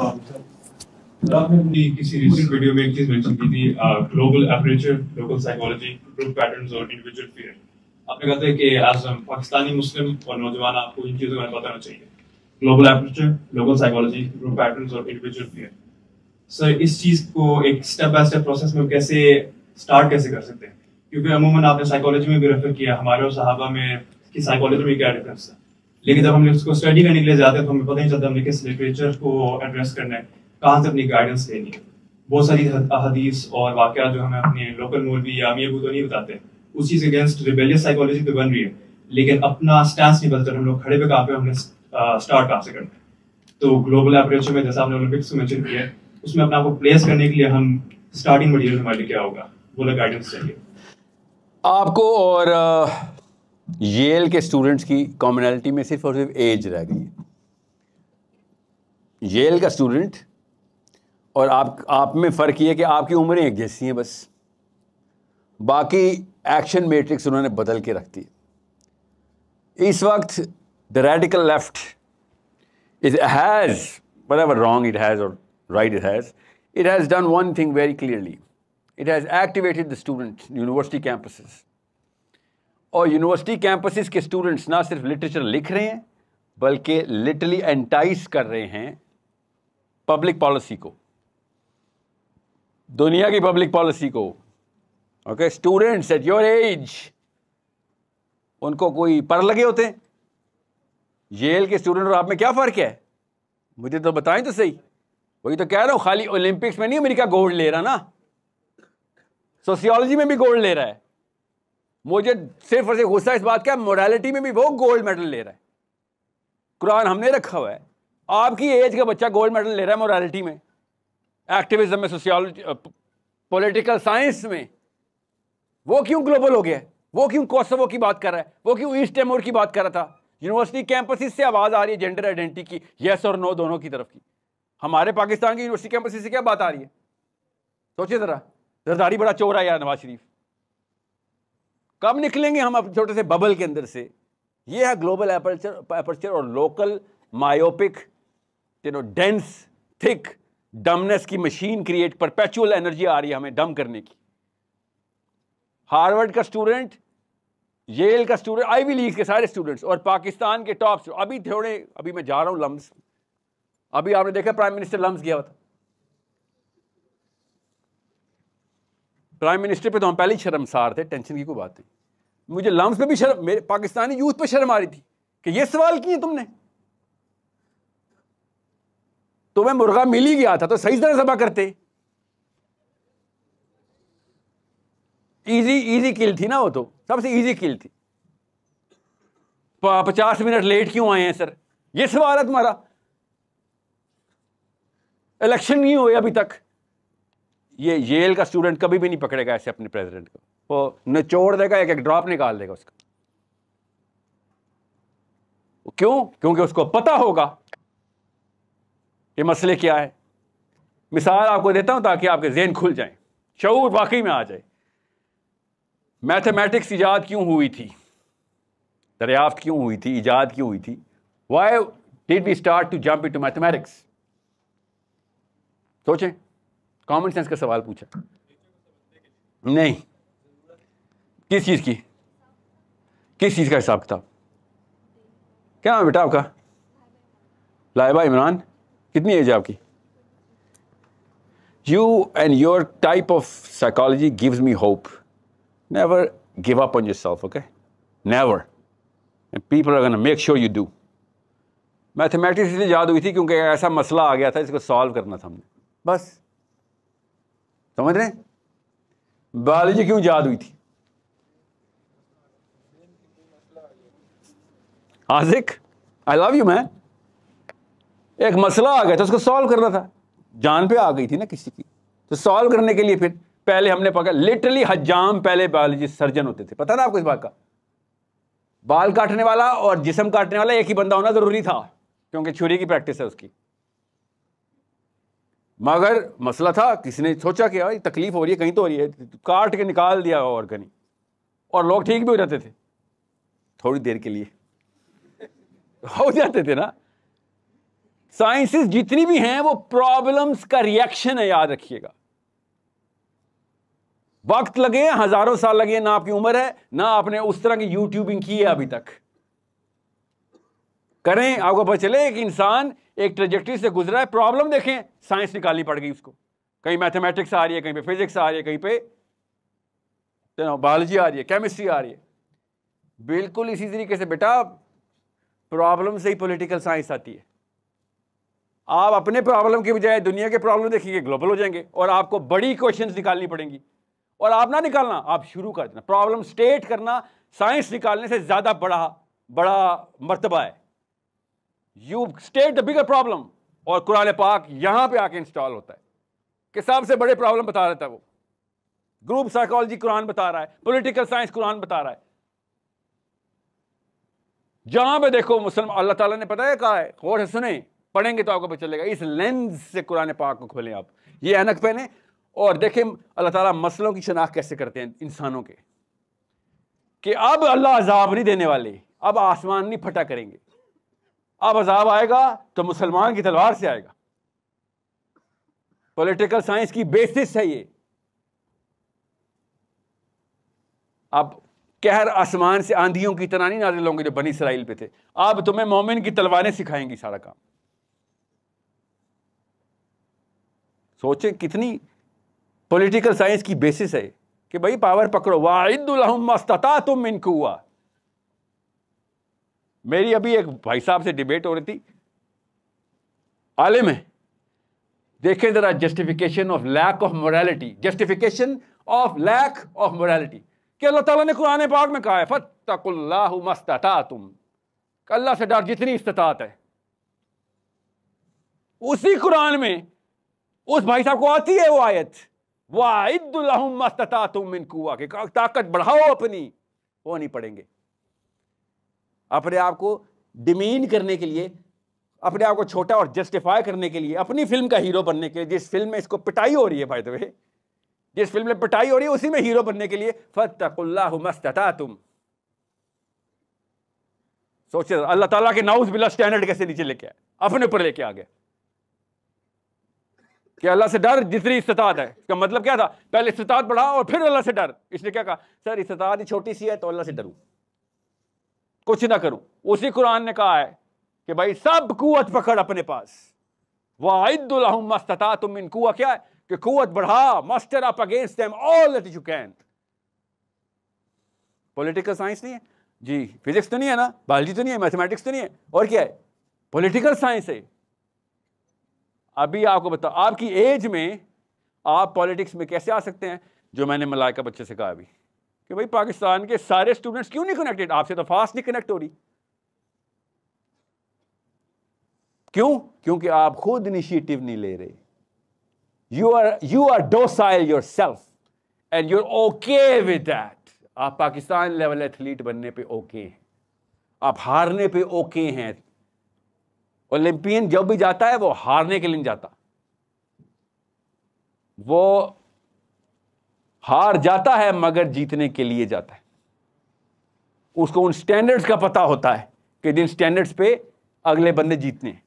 आपने अपनी किसी रिसेंट वीडियो में एक चीज़ मेंशन की थी global local psychology group patterns और इंडिविजुअल फियर आपने कि एज पाकिस्तानी, मुस्लिम और नौजवान, आपको इन चीज़ों का पता होना चाहिए। Global aperture local psychology group patterns और इंडिविजुअल फियर सर इस चीज़ को एक स्टेप बाय स्टेप प्रोसेस में कैसे स्टार्ट कैसे कर सकते हैं? क्योंकि अमूमन आपने साइकोलॉजी में भी रेफर किया, हमारे और सहाबा में की साइकोलॉजी में क्या डिफरेंस है। लेकिन जब हम उसको स्टडी करने के लिए जाते हैं तो हमें पता नहीं चलता हमें किस लिटरेचर को एड्रेस करना है। कहाँ से अपनी गाइडेंस लेनी है? बहुत सारी हदीस और वाक़ जो हमें अपने लोकल मौलवी या अमीर तो नहीं बताते। उस चीज़ अगेंस्ट रिबेलियस साइकोलॉजी तो बन रही है। लेकिन अपना स्टैंड नहीं बदलते, हम लोग खड़े पे कहाँ पे हमने स्टार्ट कहाँ से करना है। तो ग्लोबल अप्रोच में जैसा आपने ओलंपिक्स को मेंशन किया उसमें अपने आपको प्लेस करने के लिए हम स्टार्टिंग मटीरियल हमारे लिए क्या होगा? वो गाइडेंस चाहिए आपको और येल के स्टूडेंट्स की कॉमनैलिटी में सिर्फ़ और सिर्फ़ एज रह गई है। येल का स्टूडेंट और आप आप में फ़र्क ये कि आपकी उम्रें एक जैसी हैं बस। बाकी एक्शन मैट्रिक्स उन्होंने बदल के रख दी इस वक्त the radical left is has whatever wrong it has और right it has it has done one thing very clearly it has activated the student university campuses और यूनिवर्सिटी कैंपसेस के स्टूडेंट्स ना सिर्फ़ लिटरेचर लिख रहे हैं, बल्कि लिटरली एंटाइज कर रहे हैं पब्लिक पॉलिसी को। दुनिया की पब्लिक पॉलिसी को। Okay students at your age उनको कोई पर लगे होते हैं। जेल के स्टूडेंट और आप में क्या फ़र्क है? मुझे तो बताएँ तो सही। वही तो कह रहा हूँ, खाली ओलंपिक्स में नहीं अमेरिका गोल्ड ले रहा ना। सोशियोलॉजी में भी गोल्ड ले रहा है। मुझे सिर्फ़ और सिर्फ़ गुस्सा इस बात का मोरालिटी में भी वो गोल्ड मेडल ले रहा है। कुरान हमने रखा हुआ है। आपकी एज का बच्चा गोल्ड मेडल ले रहा है मोरालिटी में। एक्टिविज्म में सोशियोलॉजी पॉलिटिकल साइंस में। वो क्यों ग्लोबल हो गया वो क्यों कोसोवो की बात कर रहा है? वो क्यों ईस्ट टेमोर की बात कर रहा था? यूनिवर्सिटी कैंपस से आवाज़ आ रही है जेंडर आइडेंटिटी की यस और नो दोनों की तरफ़ की। हमारे पाकिस्तान की यूनिवर्सिटी कैंपस से क्या बात आ रही है? सोचिए ज़रा। जरदारी बड़ा चोर है यार नवाज़ शरीफ। कब निकलेंगे हम अब छोटे से बबल के अंदर से? ये है ग्लोबल एपर्चर एपर्चर और local myopic you know dense thick dumbness की मशीन क्रिएट परपेचुअल एनर्जी आ रही है हमें डम करने की। हार्वर्ड का स्टूडेंट येल का स्टूडेंट आईवी लीग के सारे स्टूडेंट्स और पाकिस्तान के टॉप अभी थोड़े, अभी मैं जा रहा हूँ लम्स अभी आपने देखा प्राइम मिनिस्टर लम्स गया था। प्राइम मिनिस्टर पे तो हम पहले ही शर्मसार थे टेंशन की कोई बात नहीं। मुझे लम्स पे भी शर्म, मेरे पाकिस्तानी यूथ पे शर्म आ रही थी कि ये सवाल किए तुमने। तुम्हें मुर्गा मिल ही गया था तो सही तरह सभा करते। इजी इजी किल थी ना वो तो सबसे इजी किल थी। पचास मिनट लेट क्यों आए हैं सर ये सवाल है तुम्हारा। इलेक्शन नहीं हुए अभी तक। ये येल का स्टूडेंट कभी भी नहीं पकड़ेगा ऐसे अपने प्रेसिडेंट को। वो निचोड़ देगा एक एक ड्रॉप निकाल देगा उसका। क्यों? क्योंकि उसको पता होगा ये मसले क्या है। मिसाल आपको देता हूँ ताकि आपके जेन खुल जाए। शूर वाकई में आ जाए। मैथमेटिक्स ईजाद क्यों हुई थी? दरियाफ्त क्यों हुई थी? ईजाद क्यों हुई थी? Why did we start to jump in to mathematics सोचें। कॉमन सेंस का सवाल पूछा। नहीं। किस चीज़ की? किस चीज़ का हिसाब किताब? क्या नाम बेटा आपका? लाइबा इमरान। कितनी एज है आपकी? You and your type of psychology gives me hope never give up on yourself okay never and people are make sure you do mathematics इसलिए याद हुई थी क्योंकि ऐसा मसला आ गया था, इसको सॉल्व करना था हमने। बस। समझ रहे बायोलॉजी क्यों याद हुई थी? आजिक आई लव यू मैन एक मसला आ गया था, उसको सॉल्व करना था। जान पे आ गई थी ना किसी की। तो सॉल्व करने के लिए फिर पहले हमने पकड़ा लिटरली हजाम पहले बायोलॉजी सर्जन होते थे। पता ना आपको इस बात का? बाल काटने वाला और जिसम काटने वाला एक ही बंदा होना ज़रूरी था, क्योंकि छुरी की प्रैक्टिस है उसकी। मगर मसला था किसी ने सोचा कि यार तकलीफ़ हो रही है, कहीं तो हो रही है, काट के निकाल दिया और कहीं। और लोग ठीक भी हो जाते थे, थोड़ी देर के लिए। हो जाते थे ना। साइंसेस जितनी भी हैं, वो प्रॉब्लम्स का रिएक्शन है, याद रखिएगा। वक्त लगे, हज़ारों साल लगे, ना आपकी उम्र है, ना आपने उस तरह की यूट्यूबिंग की है अभी तक। करें, आपको पता चले एक इंसान एक ट्रेजेक्ट्री से गुजरा है प्रॉब्लम देखें साइंस निकालनी पड़ गई उसको। कहीं मैथमेटिक्स आ रही है, कहीं पे फिजिक्स आ रही है, कहीं पे बायोलॉजी आ रही है केमिस्ट्री आ रही है। बिल्कुल इसी तरीके से बेटा प्रॉब्लम से ही पॉलिटिकल साइंस आती है। आप अपने प्रॉब्लम की बजाय दुनिया के प्रॉब्लम देखेंगे ग्लोबल हो जाएँगे, और आपको बड़ी क्वेश्चंस निकालनी पड़ेंगी। और आप ना निकालना, आप शुरू कर देना। प्रॉब्लम स्टेट करना साइंस निकालने से ज़्यादा बड़ा बड़ा मरतबा है। You state the bigger problem और कुरान पाक यहाँ पे आके इंस्टॉल होता है। कि सबसे बड़े प्रॉब्लम बता देता है वो? ग्रुप साइकोलॉजी कुरान बता रहा है। पॉलिटिकल साइंस कुरान बता रहा है। जहाँ पे देखो मुसलमान, अल्लाह ताला ने पता है कहा है? गौर सुने। पढ़ेंगे तो आपको पता चलेगा। इस लेंस से कुरान पाक को खोलें आप। ये अनक पहने। और देखें, अल्लाह ताला मसलों की शनाख्त कैसे करते हैं इंसानों के। कि अब अल्लाह अजाब नहीं देने वाले। अब आसमान नहीं फटा करेंगे। अब अजाब आएगा तो मुसलमान की तलवार से आएगा। पॉलिटिकल साइंस की बेसिस है ये। अब कहर आसमान से आंधियों की तरह नहीं नाजिल होंगे जो बनी इसराइल पे थे। अब तुम्हें मोमिन की तलवारें सिखाएँगी सारा काम। सोचे कितनी पॉलिटिकल साइंस की बेसिस है कि भाई पावर पकड़ो। वाहिदुलमस्तता तुम इनको हुआ मेरी अभी एक भाई साहब से डिबेट हो रही थी। आलिम है देखें जरा justification of lack of morality justification of lack of morality कि अल्लाह ताला ने कुरान पाक में कहा है फतकुल्लाहु मस्तता तुम अल्लाह से डर जितनी इस्तात है। उसी कुरान में उस भाई साहब को आती है वो आयत वाहिदुल्लाहमस्तता तुम मिन कुआ के ताकत बढ़ाओ अपनी, वो नहीं पढ़ेंगे। अपने आप को डिमीन करने के लिए, अपने आप को छोटा और जस्टिफाई करने के लिए, अपनी फ़िल्म का हीरो बनने के लिए, जिस फ़िल्म में इसको पिटाई हो रही है भाई वे जिस फ़िल्म में पिटाई हो रही है, उसी में हीरो बनने के लिए फतकुल्लाहमस्तता तुम सोचे अल्लाह ताला के नाउज बिला स्टैंडर्ड कैसे नीचे लेके आए? अपने ऊपर लेके आ गए। कि अल्लाह से डर जितनी इस्तात है। इसका मतलब क्या था? पहले इस्तात बढ़ा और फिर अल्लाह से डर। इसने क्या कहा? सर इस्तात छोटी सी है तो अल्लाह से डरूं। कुछ ना करूँ। उसी कुरान ने कहा है कि भाई, सब कुत पकड़ अपने पास। वाहिदुल्मस्तता तुम इन कुआ क्या है? कि कुत बढ़ा, muster up against them all that you can political science नहीं है? जी फिजिक्स तो नहीं है ना? बायोलॉजी तो नहीं है मैथमेटिक्स तो नहीं है। और क्या है? पॉलिटिकल साइंस है। अभी आपको बताओ आपकी एज में आप पॉलिटिक्स में कैसे आ सकते हैं? जो मैंने मलाइका बच्चे से कहा अभी। कि भाई पाकिस्तान के सारे स्टूडेंट्स क्यों नहीं कनेक्टेड आपसे तो फास्ट नहीं कनेक्ट हो रही। क्यों? क्योंकि आप खुद इनिशिएटिव नहीं ले रहे। You are you are docile yourself and your okay with that आप पाकिस्तान लेवल एथलीट बनने पे ओके हैं। आप हारने पे ओके हैं। ओलंपियन जब भी जाता है, वो हारने के लिए जाता। वो हार जाता है, मगर जीतने के लिए जाता है। उसको उन स्टैंडर्ड्स का पता होता है कि जिन स्टैंडर्ड्स पे अगले बंदे जीतने हैं।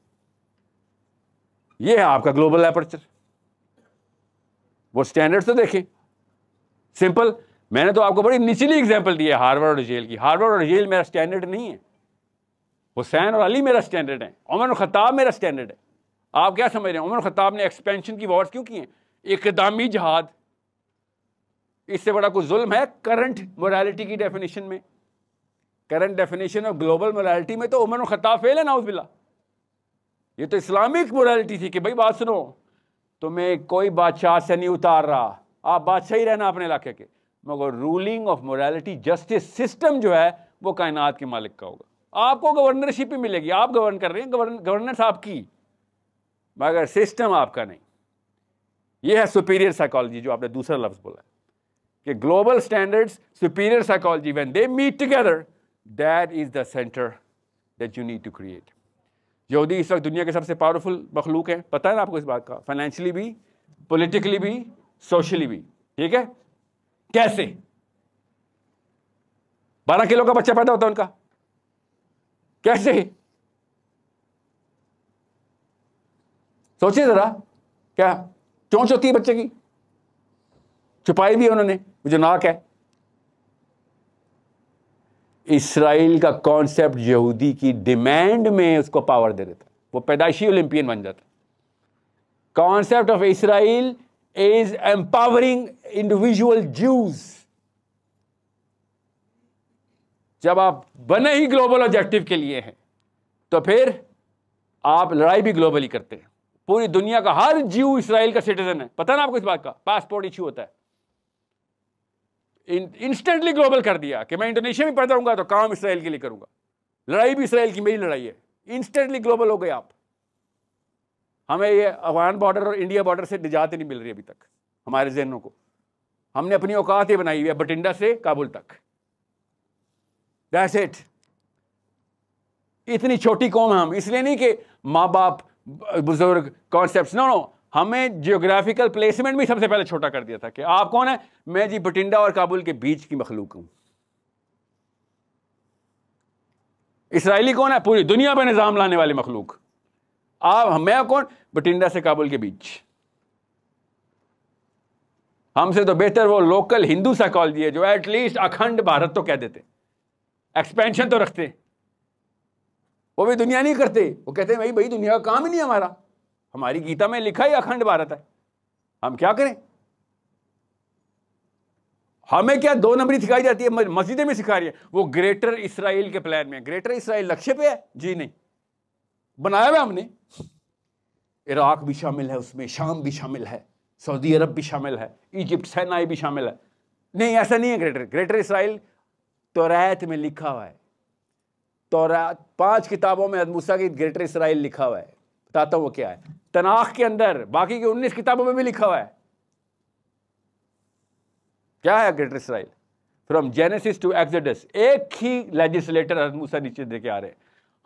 ये है आपका ग्लोबल एपर्चर वो स्टैंडर्ड्स तो देखें। सिंपल मैंने तो आपको बड़ी निचली एग्जांपल दी है हार्वर्ड और जेल की। हार्वर्ड और जेल मेरा स्टैंडर्ड नहीं है। हुसैन और अली मेरा स्टैंडर्ड है। उमर ख़ताब मेरा स्टैंडर्ड है। आप क्या समझ रहे हैं? उमर ख़ताब ने एक्सपेंशन की वॉर्स क्यों किए इकदामी जहाद। इससे बड़ा कुछ जुल्म है करंट मोरालिटी की डेफिनेशन में। Current definition of global morality में तो उमर ख़ताब फेल है नाउजबिल्ला ये तो इस्लामिक मोरालिटी थी कि भाई बात सुनो, तुम्हें कोई बादशाह से नहीं उतार रहा। आप बादशाह ही रहना अपने इलाके के। मगर ruling of morality justice system जो है, वो कायनात के मालिक का होगा। आपको गवर्नरशिप ही मिलेगी। आप गवर्न कर रहे हैं गवर्न गवर्नेंस आपकी। मगर सिस्टम आपका नहीं। ये है सुपीरियर साइकोलॉजी जो आपने दूसरा लफ्ज बोला कि global standards superior psychology when they meet together that is the centre that you need to create यहूदी इस वक्त दुनिया के सबसे पावरफुल मखलूक है। पता है ना आपको इस बात का? फाइनेंशियली भी पॉलिटिकली भी सोशली भी। ठीक है? कैसे? बारह किलो का बच्चा पैदा होता है उनका। कैसे? सोचिए जरा। क्या? चोंच होती है बच्चे की? छुपाई भी उन्होंने जो नाक है। इसराइल का कॉन्सेप्ट यहूदी की डिमांड में उसको पावर दे देता वो पैदाइशी ओलंपियन बन जाता concept of Israel is empowering individual Jews जब आप बने ही ग्लोबल ऑब्जेक्टिव के लिए हैं तो फिर आप लड़ाई भी ग्लोबली करते हैं। पूरी दुनिया का हर जीव इसराइल का सिटीजन है। पता ना आपको इस बात का? पासपोर्ट इश्यू होता है। इंस्टेंटली ग्लोबल कर दिया कि मैं इंडोनेशिया में पैदा हूँगा तो काम इसराइल के लिए करूँगा। लड़ाई भी इसराइल की मेरी लड़ाई है। इंस्टेंटली ग्लोबल हो गए आप। हमें ये अफगान बॉर्डर और इंडिया बॉर्डर से निजात नहीं मिल रही अभी तक, हमारे जहनों को। हमने अपनी औकात ही बनाई हुई है बटिंडा से काबुल तक। दैट्स इट इतनी छोटी कौम हम, इसलिए नहीं कि माँ बाप बुज़ुर्ग कॉन्सेप्ट नो नो हमें जियोग्राफिकल प्लेसमेंट भी सबसे पहले छोटा कर दिया था कि आप कौन है? मैं जी बटिंडा और काबुल के बीच की मखलूक हूँ। इसराइली कौन है? पूरी दुनिया पर निज़ाम लाने वाले मखलूक। आप, मैं कौन? बटिंडा से काबुल के बीच। हमसे तो बेहतर वो लोकल हिंदू साइकोलॉजी है जो एटलीस्ट अखंड भारत तो कह देते। एक्सपेंशन तो रखते। वो भी दुनिया नहीं करते। वो कहते भाई भाई, दुनिया का काम ही नहीं हमारा। हमारी गीता में लिखा ही अखंड भारत है। हम क्या करें? हमें क्या दो नंबरी सिखाई जाती है? मस्जिदें में सिखा रही है। वो ग्रेटर इसराइल के प्लान में ग्रेटर इसराइल लक्ष्य पे है? जी नहीं। बनाया हुआ हमने। इराक भी शामिल है उसमें, शाम भी शामिल है, सऊदी अरब भी शामिल है, इजिप्ट सैनाई भी शामिल है। नहीं, ऐसा नहीं है ग्रेटर। ग्रेटर इसराइल तो में लिखा हुआ है। तो पाँच किताबों में मूसा की ग्रेटर इसराइल लिखा हुआ है। बताता हूँ वो क्या है। तनाख के अंदर, बाकी की उन्नीस किताबों में भी लिखा हुआ है। क्या है greater Israel? From Genesis to Exodus, एक ही लेजिस्लेटर मूसा नीचे देके आ रहे हैं।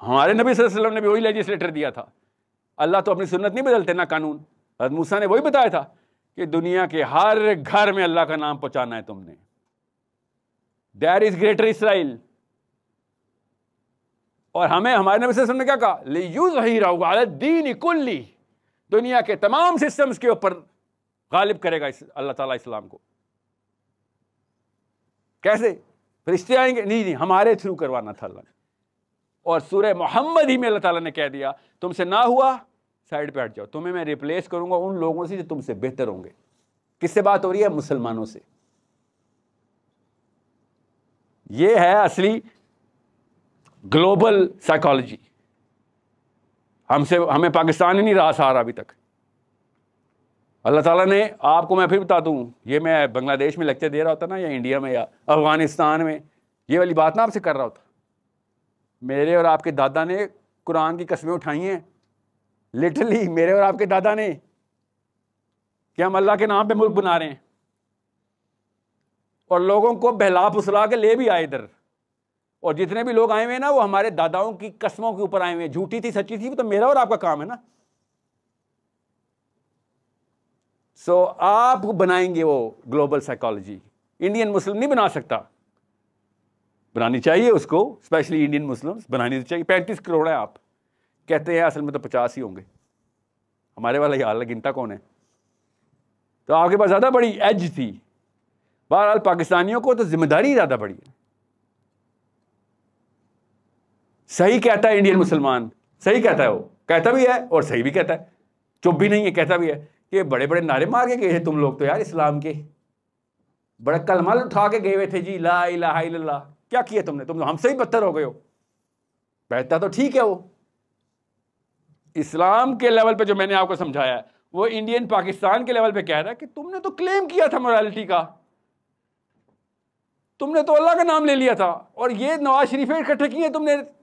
हमारे नबी वसल्लम ने भी वही लेजिस्लेटर दिया था। अल्लाह तो अपनी सुन्नत नहीं बदलते ना कानून। मूसा ने वही बताया था कि दुनिया के हर घर में अल्लाह का नाम पहुंचाना है तुमने। देर इज़ ग्रेटर इसराइल और हमें, हमारे नबी वसल्लम ने क्या कहा? यूज़ ही रहोगा दीन कुल्ली। दुनिया के तमाम सिस्टम्स के ऊपर गालिब करेगा इस अल्लाह ताला इस्लाम को। कैसे? रिश्ते आएँगे, नहीं नहीं, हमारे थ्रू करवाना था अल्लाह ने। और सूर्य मोहम्मद ही में अल्लाह ताला ने कह दिया, तुमसे ना हुआ, साइड पे हट जाओ। तुम्हें मैं रिप्लेस करूँगा उन लोगों से जो तुमसे बेहतर होंगे। किससे बात हो रही है? मुसलमानों से। ये है असली ग्लोबल साइकोलॉजी हमसे, हमें पाकिस्तान ही नहीं रहा सहारा अभी तक। अल्लाह ताला ने आपको मैं फिर बता दूँ, ये मैं बांग्लादेश में लेक्चर दे रहा होता ना, या इंडिया में, या अफ़गानिस्तान में, ये वाली बात ना आपसे कर रहा होता। मेरे और आपके दादा ने कुरान की कस्में उठाई हैं। लिटरली मेरे और आपके दादा ने। कि हम अल्लाह के नाम पे मुल्क बना रहे हैं। और लोगों को बहला फुसला के ले भी आए इधर। और जितने भी लोग आए हुए हैं ना वो हमारे दादाओं की कस्मों के ऊपर आए हुए हैं। झूठी थी सच्ची थी तो मेरा और आपका काम है ना। सो so, आप बनाएँगे वो ग्लोबल साइकोलॉजी इंडियन मुस्लिम नहीं बना सकता। बनानी चाहिए उसको स्पेशली इंडियन मुस्लिम्स बनानी तो चाहिए। पैंतीस करोड़ है आप। कहते हैं असल में तो पचास ही होंगे। हमारे वाला हाल है गिनता कौन है? तो आपके पास ज़्यादा बड़ी एज थी। बहरहाल पाकिस्तानियों को तो ज़िम्मेदारी ज़्यादा बड़ी है। सही कहता है इंडियन मुसलमान। सही कहता है वो। कहता भी है और सही भी कहता है। चुप भी नहीं है, कहता भी है। कि बड़े बड़े नारे मार के गए थे तुम लोग तो यार इस्लाम के। बड़ा कलमल उठा के गए हुए थे जी, ला इलाहा इल्लल्लाह। क्या किया तुमने? तुम तो हमसे ही बदतर हो गए हो। कहता तो ठीक है वो। इस्लाम के लेवल पे जो मैंने आपको समझाया है, वो इंडियन पाकिस्तान के लेवल पे कह रहा है कि तुमने तो क्लेम किया था मोरालिटी का। तुमने तो अल्लाह का नाम ले लिया था और ये नवाज़ शरीफ इकट्ठे किए तुमने।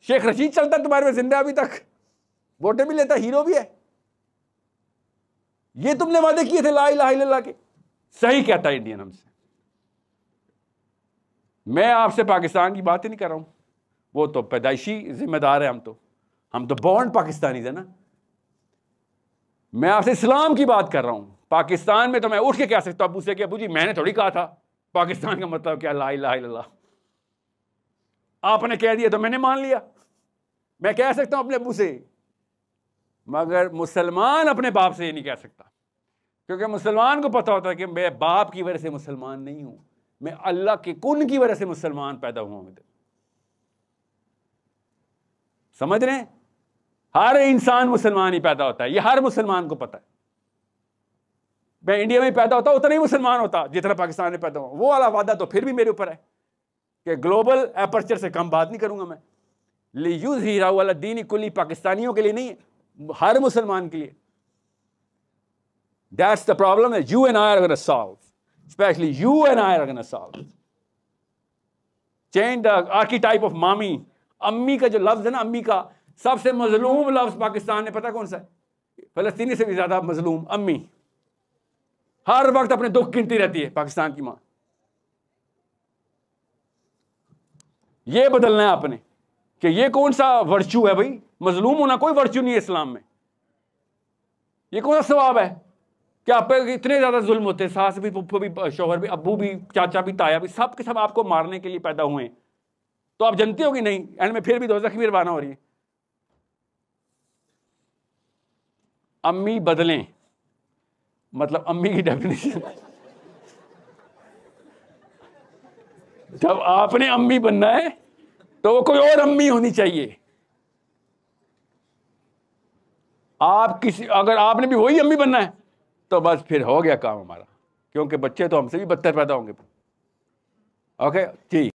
शेख रशीद चलता तुम्हारे में ज़िंदा अभी तक। वोटें भी लेता, हीरो भी है। ये तुमने वादे किए थे, ला इलाहा के। सही कहता है इंडियन हमसे। मैं आपसे पाकिस्तान की बात ही नहीं कर रहा हूँ। वो तो पैदाइशी जिम्मेदार है हम तो। हम तो बॉन्ड पाकिस्तानी है ना। मैं आपसे इस्लाम की बात कर रहा हूँ। पाकिस्तान में तो मैं उठ के कह सकता हूँ, अबू से कि, अबू जी, मैंने थोड़ी कहा था। पाकिस्तान का मतलब क्या ला ला आपने कह दिया तो मैंने मान लिया। मैं कह सकता हूँ अपने अबू से। मगर मुसलमान अपने बाप से ये नहीं कह सकता। क्योंकि मुसलमान को पता होता है कि मैं बाप की वजह से मुसलमान नहीं हूँ। मैं अल्लाह के कुन की वजह से मुसलमान पैदा हुआ हूँ। समझ रहे हर इंसान मुसलमान ही पैदा होता है। ये हर मुसलमान को पता है। मैं इंडिया में पैदा होता उतना ही मुसलमान होता, जितना पाकिस्तान में पैदा हुआ। वो वाला वादा तो फिर भी मेरे ऊपर है। कि ग्लोबल एपर्चर से कम बात नहीं करूँगा मैं। यूज़ हीरा वाला दीन कुली पाकिस्तानियों के लिए नहीं, हर मुसलमान के लिए। दैट्स द प्रॉब्लम है you and I are solve specially you and I are solve change the archetype of मामी अम्मी का जो लफ्ज है ना, अम्मी का, सबसे मजलूम लफ्ज पाकिस्तान ने पता कौन सा है? फलस्तीनी से भी ज़्यादा मजलूम अम्मी। हर वक्त अपने दुख गिनती रहती है पाकिस्तान की माँ। ये बदलना है आपने कि ये कौन सा वर्चू है भाई? मजलूम होना कोई वर्चू नहीं है इस्लाम में। ये कौन सा स्वभाव है? कि आप पे इतने ज़्यादा जुल्म होते हैं, सास भी पुप्पो भी, शोहर भी अबू भी, चाचा भी, ताया भी, सब के सब आपको मारने के लिए पैदा हुए हैं। तो आप जानते हो कि नहीं? एंड में फिर भी दो जख्मी रवाना हो रही है। अम्मी बदलें। मतलब अम्मी की डेफिनेशन जब आपने अम्मी बनना है तो वो कोई और अम्मी होनी चाहिए। आप किसी, अगर आपने भी वही अम्मी बनना है तो बस फिर हो गया काम हमारा, क्योंकि बच्चे तो हमसे भी बदतर पैदा होंगे। ओके? ठीक